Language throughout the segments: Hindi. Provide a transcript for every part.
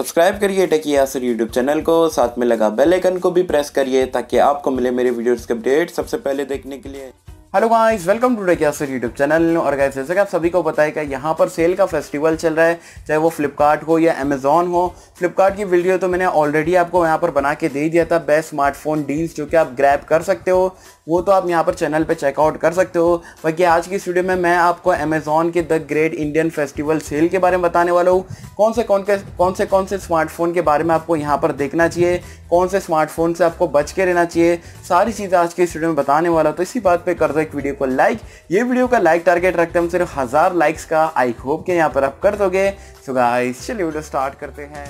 सब्सक्राइब करिए टेकी यासर यूट्यूब चैनल को, साथ में लगा बेल आइकन को भी प्रेस करिए ताकि आपको मिले मेरे वीडियोस के अपडेट सबसे पहले देखने के लिए। हेलो गाइस वेलकम टू डेकियासर यूट्यूब चैनल और गाइस जैसे कि आप सभी को पता है कि यहाँ पर सेल का फेस्टिवल चल रहा है, चाहे वो फ्लिपकार्ट हो या अमेजोन हो। फ्लिपकार्ट की वीडियो तो मैंने ऑलरेडी आपको यहाँ पर बना के दे दिया था बेस्ट स्मार्टफ़ोन डील्स जो कि आप ग्रैब कर सकते हो। वो तो आप यहाँ पर चैनल पर चेकआउट कर सकते हो। बाकी आज की इस वीडियो में मैं आपको अमेजोन के the great Indian festival sale के बारे में बताने वाला हूँ। कौन से, कौन के, कौन से कौन से स्मार्टफ़ोन के बारे में आपको यहाँ पर देखना चाहिए, कौन से स्मार्टफ़ोन से आपको बच के रहना चाहिए, सारी चीज़ें आज की इस वीडियो में बताने वाला तो इसी बात पर कर एक वीडियो को लाइक। ये वीडियो का लाइक टारगेट रखते हैं हम सिर्फ़ हज़ार लाइक्स का। आई होप के यहाँ पर आप कर दोगे। सो गाइस चलिए वीडियो स्टार्ट करते हैं।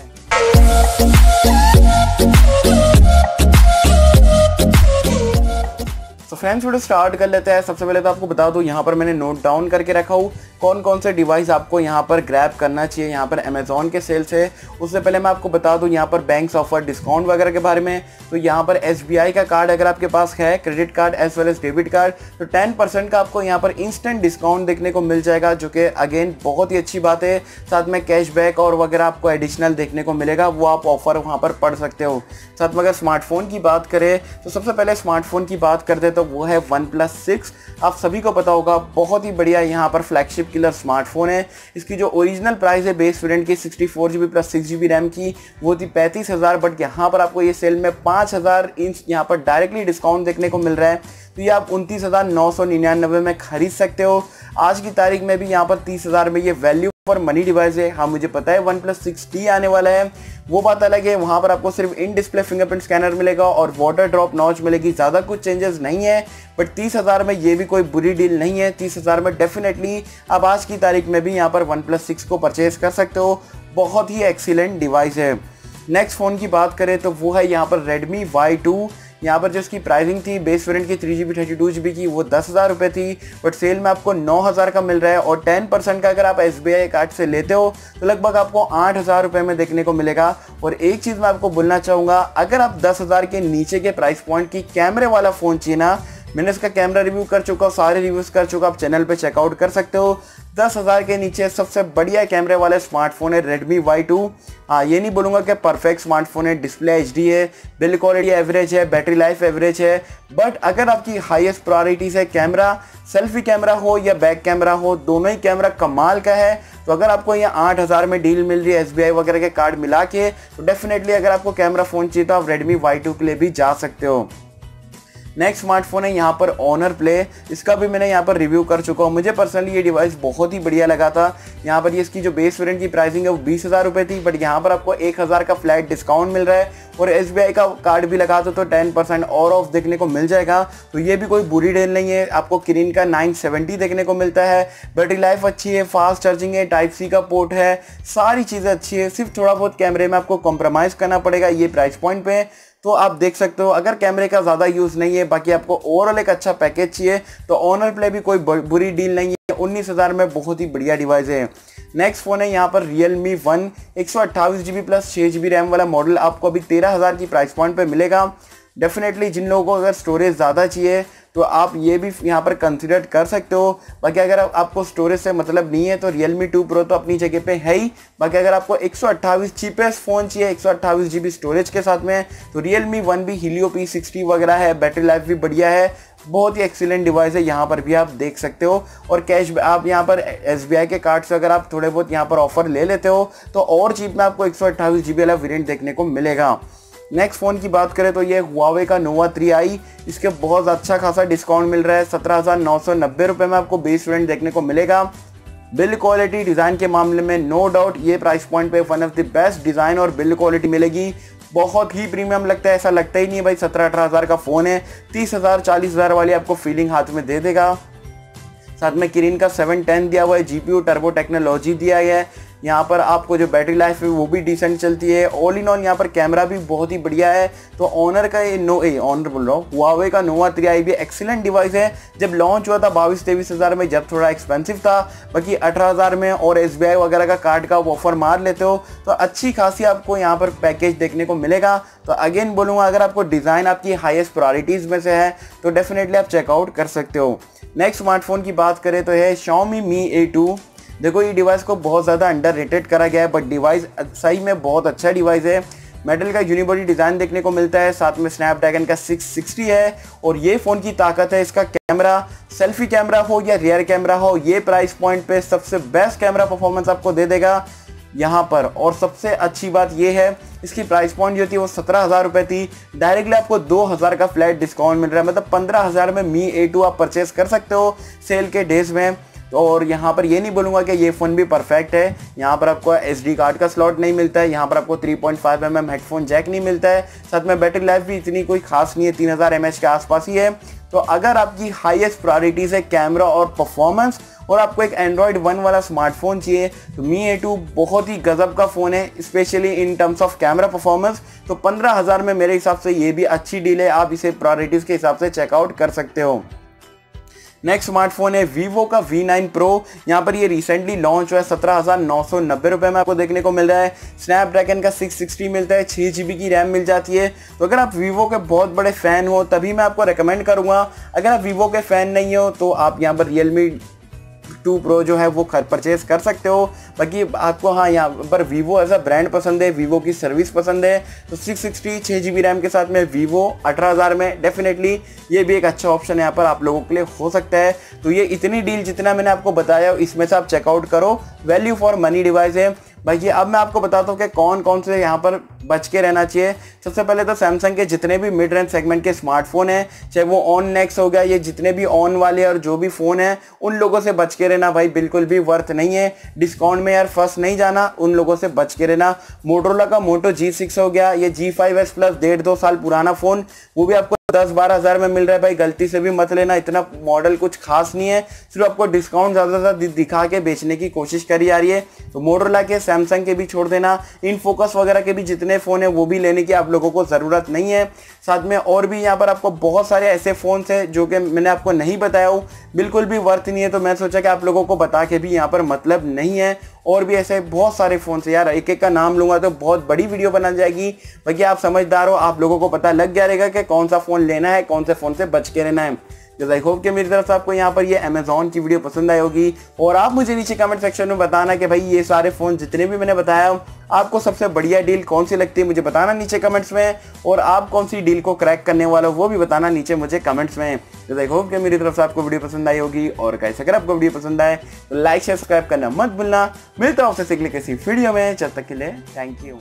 तो फ्रेंड्स वीडियो स्टार्ट कर लेते हैं। सबसे पहले तो आपको बता दूँ, यहाँ पर मैंने नोट डाउन करके रखा हूँ। कौन कौन से डिवाइस आपको यहाँ पर ग्रैब करना चाहिए? यहाँ पर अमेजोन के सेल से उससे पहले मैं आपको बता दूँ, यहाँ पर बैंक्स ऑफ़र डिस्काउंट वगैरह के बारे में। तो यहाँ पर एसबीआई का कार्ड अगर आपके पास है credit card as well as debit card तो टेन का आपको यहाँ पर इंस्टेंट डिस्काउंट देखने को मिल जाएगा, जो कि अगेन बहुत ही अच्छी बात है। साथ में कैशबैक और वगैरह आपको एडिशनल देखने को मिलेगा, वो आप ऑफ़र वहाँ पर पढ़ सकते हो। साथ में अगर स्मार्टफ़ोन की बात करें तो सबसे पहले स्मार्टफ़ोन की बात करते तो वो है वन प्लस सिक्स आप सभी को पता होगा, बहुत ही बढ़िया यहाँ पर फ्लैगशिप किलर स्मार्टफ़ोन है। इसकी जो ओरिजिनल प्राइस है बेस वेरिएंट की sixty four G B plus six G B RAM की, वो थी पैंतीस हज़ार बट यहाँ पर आपको ये सेल में पाँच हज़ार इंच यहाँ पर डायरेक्टली डिस्काउंट देखने को मिल रहा है। तो ये आप उनतीस हज़ार नौ सौ निन्यानवे में खरीद सकते हो। आज की तारीख में भी यहाँ पर तीस हज़ार में ये वैल्यू पर मनी डिवाइस है। हाँ मुझे पता है वन प्लस सिक्स टी आने वाला है। वो बात अलग है, वहाँ पर आपको सिर्फ़ इन डिस्प्ले फिंगरप्रिंट स्कैनर मिलेगा और वाटर ड्रॉप नॉच मिलेगी। ज़्यादा कुछ चेंजेस नहीं है बट तीस हज़ार में ये भी कोई बुरी डील नहीं है। तीस हज़ार में डेफिनेटली आप आज की तारीख में भी यहाँ पर वन प्लस सिक्स को परचेज कर सकते हो। बहुत ही एक्सीलेंट डिवाइस है। नेक्स्ट फ़ोन की बात करें तो वो है यहाँ पर रेडमी वाई यहाँ पर जो इसकी प्राइसिंग थी बेस वेरिएंट की three G B thirty two G B की, वो दस हज़ार रुपये थी बट सेल में आपको नौ हज़ार का मिल रहा है और टेन परसेंट का अगर आप एस बी आई कार्ड से लेते हो तो लगभग आपको आठ हज़ार रुपये में देखने को मिलेगा। और एक चीज़ मैं आपको बोलना चाहूँगा, अगर आप दस हज़ार के नीचे के प्राइस पॉइंट की कैमरे वाला फ़ोन चाहिए ना मैंने इसका कैमरा रिव्यू कर चुका हूँ, सारे रिव्यूज़ कर चुका आप चैनल पे चेकआउट कर सकते हो। दस हज़ार के नीचे सबसे बढ़िया कैमरे वाले स्मार्टफ़ोन है रेडमी वाई टू हाँ ये नहीं बोलूँगा कि परफेक्ट स्मार्टफ़ोन है डिस्प्ले एचडी है बिल क्वालिटी एवरेज है बैटरी लाइफ एवरेज है। बट अगर आपकी हाईएस्ट प्रायोरिटीज़ है कैमरा सेल्फी कैमरा हो या बैक कैमरा हो, दोनों ही कैमरा कमाल का है। तो अगर आपको यहाँ आठ हज़ार में डील मिल रही है SBI वगैरह के कार्ड मिला के तो डेफिनेटली अगर आपको कैमरा फ़ोन चाहिए तो आप रेडमी वाई के लिए भी जा सकते हो। नेक्स्ट स्मार्टफ़ोन है, यहाँ पर ऑनर प्ले इसका भी मैंने यहाँ पर रिव्यू कर चुका हूँ। मुझे पर्सनली ये डिवाइस बहुत ही बढ़िया लगा था। यहाँ पर ये इसकी जो बेस वेरिएंट की प्राइसिंग है, वो बीस हज़ार रुपये थी बट यहाँ पर आपको एक हज़ार का फ्लैट डिस्काउंट मिल रहा है और SBI का कार्ड भी लगा दो तो टेन परसेंट और ऑफ़ देखने को मिल जाएगा। तो ये भी कोई बुरी डील नहीं है। आपको किरीन का नाइन देखने को मिलता है। बैटरी लाइफ अच्छी है फास्ट चार्जिंग है टाइप सी का पोर्ट है, सारी चीज़ें अच्छी है। सिर्फ़ थोड़ा बहुत कैमरे में आपको कॉम्प्रोमाइज़ करना पड़ेगा, ये प्राइस पॉइंट पे। तो आप देख सकते हो, अगर कैमरे का ज़्यादा यूज़ नहीं है, बाकी आपको ओवरऑल एक अच्छा पैकेज चाहिए तो ऑनर प्ले भी कोई बुरी डील नहीं है। उन्नीस हज़ार में बहुत ही बढ़िया डिवाइस है। नेक्स्ट फ़ोन है यहाँ पर रियल मी वन एक सौ अट्ठाईस जी बी प्लस छः जी बी रैम वाला मॉडल आपको अभी तेरह हज़ार की प्राइस पॉइंट पर मिलेगा। डेफिनेटली जिन लोगों को अगर स्टोरेज ज़्यादा चाहिए तो आप ये भी यहाँ पर कंसिडर कर सकते हो। बाकी अगर आपको स्टोरेज से मतलब नहीं है तो रियल मी टू प्रो तो अपनी जगह पे है ही। बाकी अगर आपको एक सौ चीपेस्ट फ़ोन चाहिए, एक सौ स्टोरेज के साथ में तो रियल मी वन भी हिलियो पी सिक्सटी वगैरह है। बैटरी लाइफ भी बढ़िया है। बहुत ही एक्सीलेंट डिवाइस है, यहाँ पर भी आप देख सकते हो। और कैश आप यहाँ पर SBI के कार्ड से अगर आप थोड़े बहुत यहाँ पर ऑफ़र ले लेते हो तो और चीप में आपको एक सौ वाला वेरियंट देखने को मिलेगा। नेक्स्ट फ़ोन की बात करें तो ये हुआवे का नोवा थ्री आई इसके बहुत अच्छा खासा डिस्काउंट मिल रहा है। सत्रह हज़ार नौ सौ नब्बे रुपये में आपको बेस वेरियंट देखने को मिलेगा। बिल्ड क्वालिटी डिज़ाइन के मामले में नो डाउट ये प्राइस पॉइंट पे one of the best design और बिल्ड क्वालिटी मिलेगी। बहुत ही प्रीमियम लगता है, ऐसा लगता ही नहीं है भाई, सत्रह अठारह हज़ार का फ़ोन है। तीस हज़ार, चालीस हज़ार वाली आपको फीलिंग हाथ में दे देगा। साथ में किरिन का सेवन टेन दिया हुआ है जी पी टर्बो टेक्नोलॉजी दिया गया है। यहाँ पर आपको जो बैटरी लाइफ है वो भी डिसेंट चलती है। ऑल इन ऑल यहाँ पर कैमरा भी बहुत ही बढ़िया है। तो ऑनर का ये नो ए ऑनर बोल रहा हूँ हुआवे का नोवा थ्री आई भी एक्सीलेंट डिवाइस है। जब लॉन्च हुआ था बाईस, तेईस हज़ार में, जब थोड़ा एक्सपेंसिव था, बाकी अठारह हज़ार में और SBI वगैरह का कार्ड का ऑफ़र मार लेते हो तो अच्छी खासी आपको यहाँ पर पैकेज देखने को मिलेगा। तो अगेन बोलूँगा, अगर आपको डिज़ाइन आपकी हाइस्ट प्रायोरिटीज़ में से है तो डेफिनेटली आप चेकआउट कर सकते हो। नेक्स्ट स्मार्टफ़ोन की बात करें तो है Xiaomi Mi A2 देखो, ये डिवाइस को बहुत ज़्यादा अंडर करा गया है बट डिवाइस सही में बहुत अच्छा डिवाइस है। मेटल का यूनिबॉडी डिज़ाइन देखने को मिलता है, साथ में स्नैपड्रैगन का 660 है, और ये फ़ोन की ताकत है, इसका कैमरा सेल्फी कैमरा हो या रियर कैमरा हो, ये प्राइस पॉइंट पे सबसे बेस्ट कैमरा परफॉर्मेंस आपको दे देगा यहाँ पर। और सबसे अच्छी बात ये है, इसकी प्राइस पॉइंट जो थी वो सत्रह हज़ार रुपये थी। डायरेक्टली आपको दो हज़ार का फ्लैट डिस्काउंट मिल रहा है मतलब पंद्रह हज़ार में मी ए टू आप परचेस कर सकते हो सेल के डेज़ में। और यहाँ पर ये नहीं बोलूँगा कि ये फ़ोन भी परफेक्ट है। यहाँ पर आपको एस कार्ड का स्लॉट नहीं मिलता है। यहाँ पर आपको 3.5 पॉइंट mm हेडफोन जैक नहीं मिलता है। साथ में बैटरी लाइफ भी इतनी कोई खास नहीं है 3000 हज़ार के आसपास ही है। तो अगर आपकी हाईएस्ट प्रायोरिटीज़ है कैमरा और परफॉर्मेंस और आपको एक एंड्रॉयड वन वाला स्मार्टफ़ोन चाहिए तो मी ए टू बहुत ही गजब का फ़ोन है specially in terms of camera performance तो पंद्रह हज़ार में मेरे हिसाब से ये भी अच्छी डील है। आप इसे प्रायोरिटीज़ के हिसाब से चेकआउट कर सकते हो। नेक्स्ट स्मार्टफ़ोन है वीवो का V9 Pro यहाँ पर ये रिसेंटली लॉन्च हुआ है, सत्रह हज़ार नौ सौ नब्बे रुपये में आपको देखने को मिल रहा है। स्नैपड्रैगन का 660 मिलता है छः जी बी की रैम मिल जाती है। तो अगर आप वीवो के बहुत बड़े फ़ैन हो, तभी मैं आपको रिकमेंड करूँगा। अगर आप वीवो के फ़ैन नहीं हो तो आप यहाँ पर रियलमी टू प्रो जो है वो कर परचेज कर सकते हो। बाकी आपको हाँ यहाँ पर वीवो एज अ ब्रांड पसंद है वीवो की सर्विस पसंद है। तो सिक्स सिक्सटी छः जी बी रैम के साथ में वीवो अठारह हज़ार में डेफिनेटली ये भी एक अच्छा ऑप्शन यहाँ पर आप लोगों के लिए हो सकता है। तो ये इतनी डील जितना मैंने आपको बताया, इसमें से आप चेकआउट करो। वैल्यू फॉर मनी डिवाइस है। भाई अब मैं आपको बताता हूँ कि कौन कौन से यहाँ पर बच के रहना चाहिए। सबसे पहले तो सैमसंग के जितने भी मिड रेंज सेगमेंट के स्मार्टफ़ोन हैं, चाहे वो ऑन नेक्स हो गया, ये जितने भी ऑन वाले और जो भी फ़ोन हैं, उन लोगों से बच के रहना भाई बिल्कुल भी वर्थ नहीं है। डिस्काउंट में यार फ़र्स्ट नहीं जाना, उन लोगों से बच के रहना। मोटरोला का मोटो जी सिक्स हो गया, ये जी फाइव एस प्लस डेढ़ दो साल पुराना फ़ोन वो भी आपको दस बारह हज़ार में मिल रहा है भाई, गलती से भी मत लेना, इतना मॉडल कुछ खास नहीं है। सिर्फ़ आपको डिस्काउंट ज़्यादा ज़्यादा दिखा के बेचने की कोशिश करी जा रही है। तो मोटरोला के सैमसंग के भी छोड़ देना। इन फोकस वगैरह के भी जितने फ़ोन है वो भी लेने की आप लोगों को ज़रूरत नहीं है। साथ में और भी यहाँ पर आपको बहुत सारे ऐसे फ़ोन्स हैं जो कि मैंने आपको नहीं बताया हूँ। बिल्कुल भी वर्थ नहीं है तो मैं सोचा कि आप लोगों को बता के भी यहाँ पर मतलब नहीं है। और भी ऐसे बहुत सारे फ़ोन से यार, एक एक का नाम लूँगा तो बहुत बड़ी वीडियो बना जाएगी। बाकी आप समझदार हो, आप लोगों को पता लग गया रहेगा कि कौन सा फ़ोन लेना है, कौन से फ़ोन से बच के रहना है। आई होप कि मेरी तरफ़ से आपको यहाँ पर ये अमेजोन की वीडियो पसंद आई होगी। और आप मुझे नीचे कमेंट सेक्शन में बताना कि भाई ये सारे फ़ोन जितने भी मैंने बताया, आपको सबसे बढ़िया डील कौन सी लगती है, मुझे बताना नीचे कमेंट्स में। और आप कौन सी डील को क्रैक करने वाला वो भी बताना नीचे मुझे कमेंट्स में। तो आई होप कि मेरी तरफ़ से आपको वीडियो पसंद आई होगी। और कैसे अगर आपको वीडियो पसंद आए तो लाइक सब्सक्राइब करना मत भूलना। मिलता हूँ आपसे किसी वीडियो में। जब तक के लिए थैंक यू